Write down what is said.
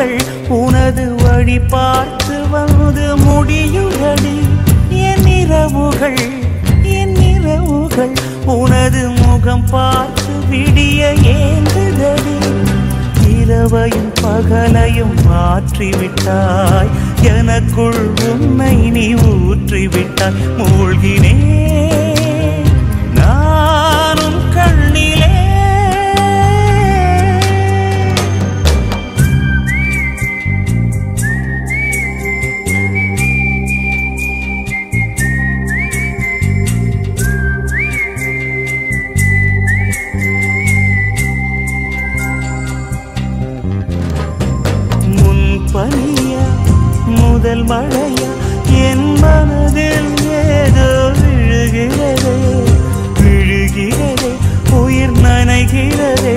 நிலவுகள் உனது வழி பார்த்து வந்து முடியுதடி. என் இரவுகள் என் இரவுகள் உனது முகம் பார்த்து விடிய ஏந்துதடி இரவையும் பகலையும் மாற்றிவிட்டாய். எனக்குள் உன்னை நீ ஊற்றிவிட்டாய். மூழ்கினேன். பனியா முதல் மழையா என் மனதில் ஏதோ விழுகிறதே விழுகிறதே உயிர் நனைகிறதே.